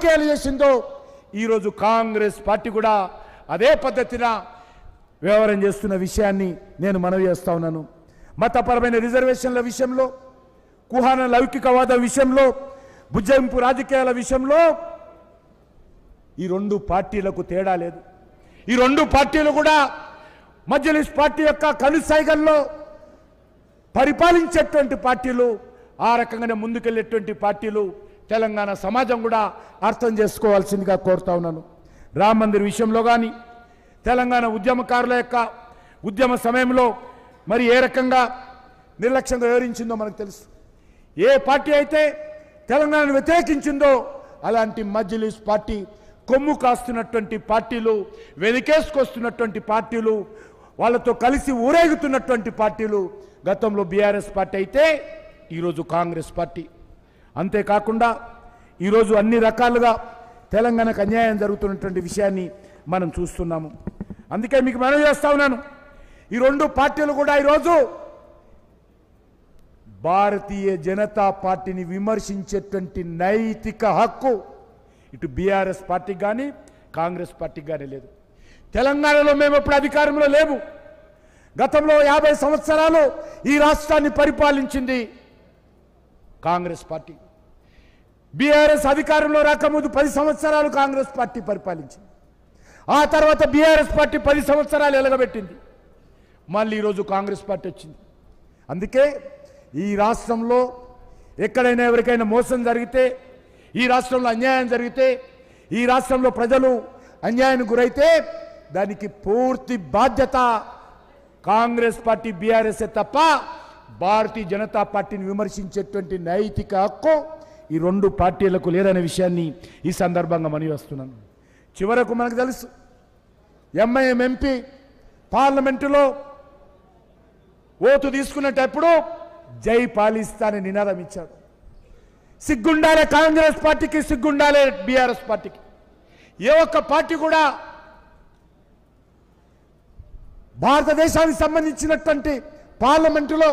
రాజకీయాలు చేసిందో ఈరోజు కాంగ్రెస్ పార్టీ కూడా అదే పద్ధతిన వ్యవహారం చేస్తున్న విషయాన్ని నేను మనవి చేస్తా ఉన్నాను. మతపరమైన రిజర్వేషన్ల విషయంలో కుహాన లౌకికవాద విషయంలో బుజ్జంపు రాజకీయాల విషయంలో ఈ రెండు పార్టీలకు తేడా లేదు. ఈ రెండు పార్టీలు కూడా మజ్లిస్ పార్టీ యొక్క కనుసైగల్లో పరిపాలించేటువంటి పార్టీలు ఆ రకంగానే ముందుకెళ్ళేటువంటి పార్టీలు తెలంగాణ సమాజం కూడా అర్థం చేసుకోవాల్సిందిగా కోరుతా ఉన్నాను. రామ్ మందిర్ విషయంలో కానీ తెలంగాణ ఉద్యమకారుల యొక్క ఉద్యమ సమయంలో మరి ఏ రకంగా నిర్లక్ష్యంగా వివరించిందో మనకు తెలుసు. ఏ పార్టీ అయితే తెలంగాణను వ్యతిరేకించిందో అలాంటి మజ్లిస్ పార్టీ కొమ్ము కాస్తున్నటువంటి పార్టీలు వెనుకేసుకొస్తున్నటువంటి పార్టీలు వాళ్ళతో కలిసి ఊరేగుతున్నటువంటి పార్టీలు గతంలో బీఆర్ఎస్ పార్టీ అయితే ఈరోజు కాంగ్రెస్ పార్టీ. అంతేకాకుండా ఈరోజు అన్ని రకాలుగా తెలంగాణకు అన్యాయం జరుగుతున్నటువంటి విషయాన్ని మనం చూస్తున్నాము. అందుకే మీకు మనం చేస్తా ఉన్నాను. ఈ రెండు పార్టీలు కూడా ఈరోజు భారతీయ జనతా పార్టీని విమర్శించేటువంటి నైతిక హక్కు ఇటు బీఆర్ఎస్ పార్టీకి కానీ కాంగ్రెస్ పార్టీకి కానీ లేదు. తెలంగాణలో మేము ఎప్పుడు అధికారంలో లేము. గతంలో యాభై సంవత్సరాలు ఈ రాష్ట్రాన్ని పరిపాలించింది కాంగ్రెస్ పార్టీ. బీఆర్ఎస్ అధికారంలో రాకముందు పది సంవత్సరాలు కాంగ్రెస్ పార్టీ పరిపాలించింది. ఆ తర్వాత బీఆర్ఎస్ పార్టీ పది సంవత్సరాలు ఎలగబెట్టింది. మళ్ళీ ఈరోజు కాంగ్రెస్ పార్టీ వచ్చింది. అందుకే ఈ రాష్ట్రంలో ఎక్కడైనా ఎవరికైనా మోసం జరిగితే ఈ రాష్ట్రంలో అన్యాయం జరిగితే ఈ రాష్ట్రంలో ప్రజలు అన్యాయానికి గురైతే దానికి పూర్తి బాధ్యత కాంగ్రెస్ పార్టీ బీఆర్ఎస్ తప్ప భారతీయ జనతా పార్టీని విమర్శించేటువంటి నైతిక హక్కు ఈ రెండు పార్టీలకు లేదనే విషయాన్ని ఈ సందర్భంగా మనవి వస్తున్నాను. చివరకు మనకు తెలుసు ఎంఐఎం ఎంపీ పార్లమెంటులో ఓటు తీసుకునేటప్పుడు జై పాలిస్తానని నినాదం ఇచ్చాడు. సిగ్గుండాలే కాంగ్రెస్ పార్టీకి సిగ్గుండాలే బీఆర్ఎస్ పార్టీకి. ఏ ఒక్క పార్టీ కూడా భారతదేశానికి సంబంధించినటువంటి పార్లమెంటులో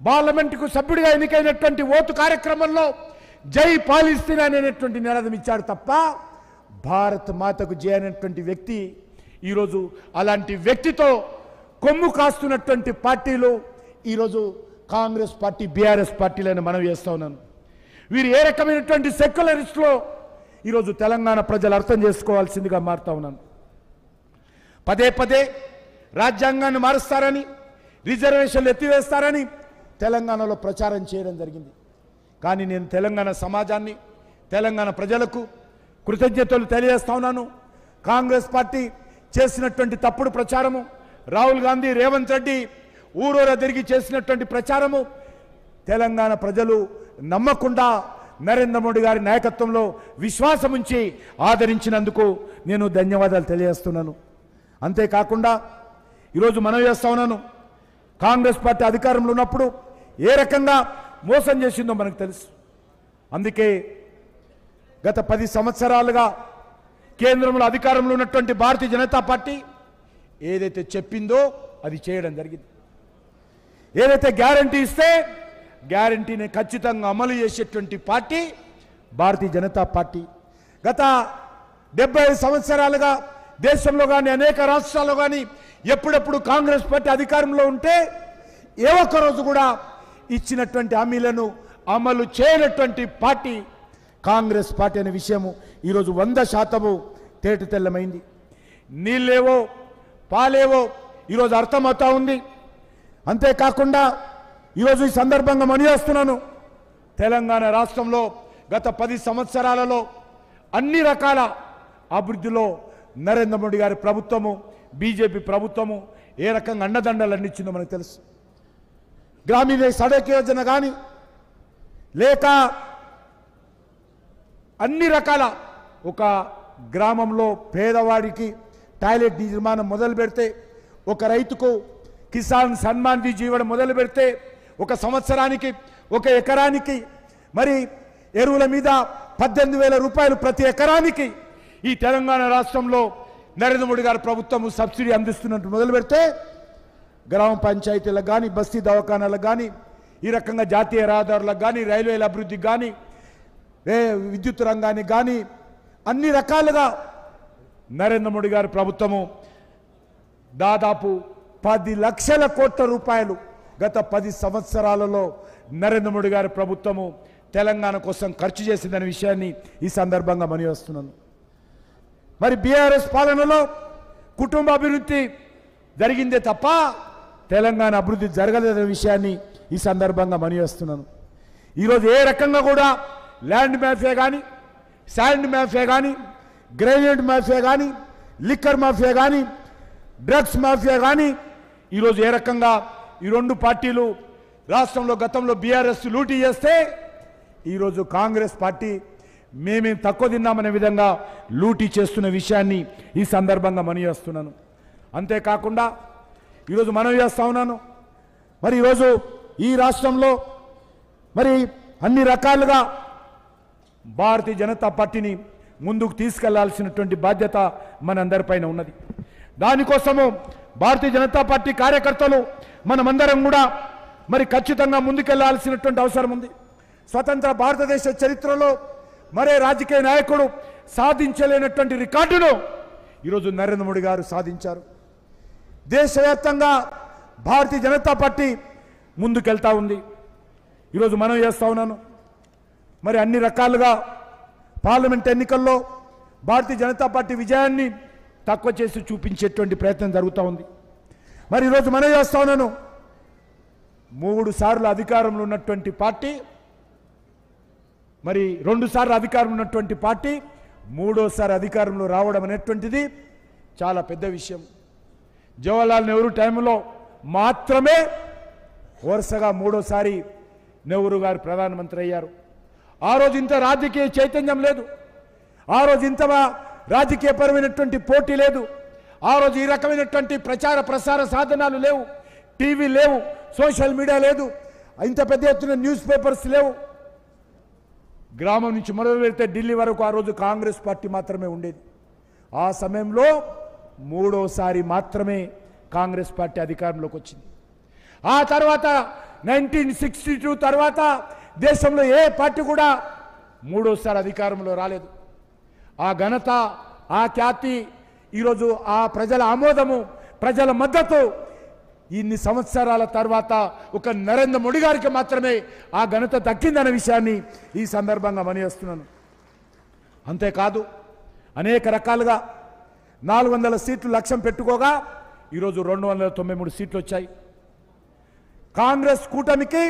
పార్లమెంటుకు సభ్యుడిగా ఎన్నికైనటువంటి ఓటు కార్యక్రమంలో జై పాలిస్తీన్ అనేటువంటి నినాదం ఇచ్చాడు తప్ప భారత్ మాతకు జై అనేటువంటి వ్యక్తి ఈరోజు అలాంటి వ్యక్తితో కొమ్ము కాస్తున్నటువంటి పార్టీలు ఈరోజు కాంగ్రెస్ పార్టీ బీఆర్ఎస్ పార్టీలని మనం చేస్తా ఉన్నాను వీరు ఏ రకమైనటువంటి సెక్యులరిస్ట్లో ఈరోజు తెలంగాణ ప్రజలు అర్థం చేసుకోవాల్సిందిగా మారుతా ఉన్నాను పదే పదే రాజ్యాంగాన్ని మారుస్తారని రిజర్వేషన్లు ఎత్తివేస్తారని తెలంగాణలో ప్రచారం చేయడం జరిగింది. కానీ నేను తెలంగాణ సమాజాన్ని తెలంగాణ ప్రజలకు కృతజ్ఞతలు తెలియజేస్తా ఉన్నాను. కాంగ్రెస్ పార్టీ చేసినటువంటి తప్పుడు ప్రచారము రాహుల్ గాంధీ రేవంత్ రెడ్డి ఊరూర తిరిగి చేసినటువంటి ప్రచారము తెలంగాణ ప్రజలు నమ్మకుండా నరేంద్ర మోడీ గారి నాయకత్వంలో విశ్వాసం ఉంచి ఆదరించినందుకు నేను ధన్యవాదాలు తెలియజేస్తున్నాను. అంతేకాకుండా ఈరోజు మనం చేస్తా ఉన్నాను. కాంగ్రెస్ పార్టీ అధికారంలో ఉన్నప్పుడు ఏ రకంగా మోసం చేసిందో మనకు తెలుసు. అందుకే గత పది సంవత్సరాలుగా కేంద్రంలో అధికారంలో ఉన్నటువంటి భారతీయ జనతా పార్టీ ఏదైతే చెప్పిందో అది చేయడం జరిగింది. ఏదైతే గ్యారంటీ ఇస్తే గ్యారంటీని ఖచ్చితంగా అమలు చేసేటువంటి పార్టీ భారతీయ జనతా పార్టీ. గత డెబ్బై ఐదు సంవత్సరాలుగా దేశంలో కానీ అనేక రాష్ట్రాల్లో కానీ ఎప్పుడెప్పుడు కాంగ్రెస్ పార్టీ అధికారంలో ఉంటే ఏ ఒక్కరోజు కూడా ఇచ్చినటువంటి హామీలను అమలు చేయనటువంటి పార్టీ కాంగ్రెస్ పార్టీ అనే విషయము ఈరోజు వంద శాతము తేట తెల్లమైంది. నీళ్ళేవో పాలేవో ఈరోజు అర్థమవుతా ఉంది. అంతేకాకుండా ఈరోజు ఈ సందర్భంగా మనిచేస్తున్నాను తెలంగాణ రాష్ట్రంలో గత పది సంవత్సరాలలో అన్ని రకాల అభివృద్ధిలో నరేంద్ర మోడీ గారి ప్రభుత్వము బీజేపీ ప్రభుత్వము ఏ రకంగా అండదండలు అందించిందో మనకు తెలుసు. గ్రామీణ సడక్ యోజన కానీ లేక అన్ని రకాల ఒక గ్రామంలో పేదవాడికి టాయిలెట్ నిర్మాణం మొదలు పెడితే ఒక రైతుకు కిసాన్ సన్మాన్ నిధి ఇవ్వడం మొదలు పెడితే ఒక సంవత్సరానికి ఒక ఎకరానికి మరి ఎరువుల మీద పద్దెనిమిది వేల రూపాయలు ప్రతి ఎకరానికి ఈ తెలంగాణ రాష్ట్రంలో నరేంద్ర మోడీ గారు ప్రభుత్వం సబ్సిడీ అందిస్తున్నట్టు మొదలు పెడితే గ్రామ పంచాయతీలకు కానీ బస్తీ దవాఖానాలకు కానీ ఈ రకంగా జాతీయ రహదారులకు కానీ రైల్వేల అభివృద్ధికి కానీ విద్యుత్ రంగానికి కానీ అన్ని రకాలుగా నరేంద్ర మోడీ గారి ప్రభుత్వము దాదాపు పది లక్షల కోట్ల రూపాయలు గత పది సంవత్సరాలలో నరేంద్ర మోడీ గారి ప్రభుత్వము తెలంగాణ కోసం ఖర్చు చేసిందనే విషయాన్ని ఈ సందర్భంగా మని వస్తున్నాను మరి బీఆర్ఎస్ పాలనలో కుటుంబ అభివృద్ధి జరిగిందే తప్ప తెలంగాణ అభివృద్ధి జరగలేదనే విషయాన్ని ఈ సందర్భంగా మనివేస్తున్నాను ఈరోజు ఏ రకంగా కూడా ల్యాండ్ మాఫియా కానీ శాండ్ మాఫియా కానీ గ్రైనేడ్ మాఫియా కానీ లిక్కర్ మాఫియా కానీ డ్రగ్స్ మాఫియా కానీ ఈరోజు ఏ రకంగా ఈ రెండు పార్టీలు రాష్ట్రంలో గతంలో బీఆర్ఎస్ లూటీ చేస్తే ఈరోజు కాంగ్రెస్ పార్టీ మేమేం తక్కువ తిన్నామనే విధంగా లూటీ చేస్తున్న విషయాన్ని ఈ సందర్భంగా మనియేస్తున్నాను అంతేకాకుండా ఈరోజు మనవి చేస్తా ఉన్నాను. మరి ఈరోజు ఈ రాష్ట్రంలో మరి అన్ని రకాలుగా భారతీయ జనతా పార్టీని ముందుకు తీసుకెళ్ళాల్సినటువంటి బాధ్యత మనందరిపైన ఉన్నది. దానికోసము భారతీయ జనతా పార్టీ కార్యకర్తలు మనమందరం కూడా మరి ఖచ్చితంగా ముందుకెళ్ళాల్సినటువంటి అవసరం ఉంది. స్వతంత్ర భారతదేశ చరిత్రలో మరే రాజకీయ నాయకుడు సాధించలేనటువంటి రికార్డును ఈరోజు నరేంద్ర మోడీ గారు సాధించారు. దేశవ్యాప్తంగా భారతీయ జనతా పార్టీ ముందుకెళ్తా ఉంది. ఈరోజు మనం చేస్తూ ఉన్నాను. మరి అన్ని రకాలుగా పార్లమెంట్ ఎన్నికల్లో భారతీయ జనతా పార్టీ విజయాన్ని తక్కువ చేసి చూపించేటువంటి ప్రయత్నం జరుగుతూ ఉంది. మరి ఈరోజు మనం చేస్తా ఉన్నాను. మూడు సార్లు అధికారంలో ఉన్నటువంటి పార్టీ మరి రెండు సార్లు అధికారం ఉన్నటువంటి పార్టీ మూడోసారి అధికారంలో రావడం అనేటువంటిది చాలా పెద్ద విషయం. జవహర్లాల్ నెహ్రూ టైంలో మాత్రమే వరుసగా మూడోసారి నెహ్రూ గారు ప్రధానమంత్రి అయ్యారు. ఆ రోజు ఇంత రాజకీయ చైతన్యం లేదు. ఆ రోజు ఇంత రాజకీయపరమైనటువంటి పోటీ లేదు. ఆ రోజు ఈ రకమైనటువంటి ప్రచార ప్రసార సాధనాలు లేవు. టీవీ లేవు. సోషల్ మీడియా లేదు. ఇంత పెద్ద ఎత్తున న్యూస్ పేపర్స్ లేవు. గ్రామం నుంచి మొదలు పెడితే ఢిల్లీ వరకు ఆ రోజు కాంగ్రెస్ పార్టీ మాత్రమే ఉండేది. ఆ సమయంలో మూడోసారి మాత్రమే కాంగ్రెస్ పార్టీ అధికారంలోకి వచ్చింది. ఆ తర్వాత నైన్టీన్ సిక్స్టీ టూ తర్వాత దేశంలో ఏ పార్టీ కూడా మూడోసారి అధికారంలో రాలేదు. ఆ ఘనత ఆ ఖ్యాతి ఈరోజు ఆ ప్రజల ఆమోదము ప్రజల మద్దతు ఇన్ని సంవత్సరాల తర్వాత ఒక నరేంద్ర మోడీ గారికి మాత్రమే ఆ ఘనత దక్కిందనే విషయాన్ని ఈ సందర్భంగా మనియేస్తున్నాను అంతేకాదు అనేక రకాలుగా నాలుగు వందల సీట్లు లక్ష్యం పెట్టుకోగా ఈరోజు రెండు వందల తొంభై మూడు సీట్లు వచ్చాయి. కాంగ్రెస్ కూటమికి